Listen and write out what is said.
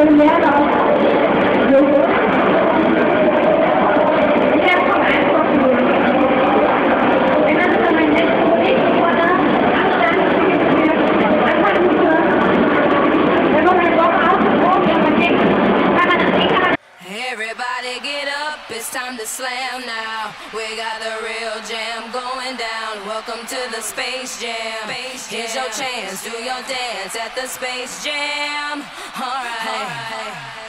Amen slam now. We got the real jam going down. Welcome to the Space Jam. space Here's your chance, do your dance at the Space Jam. Alright.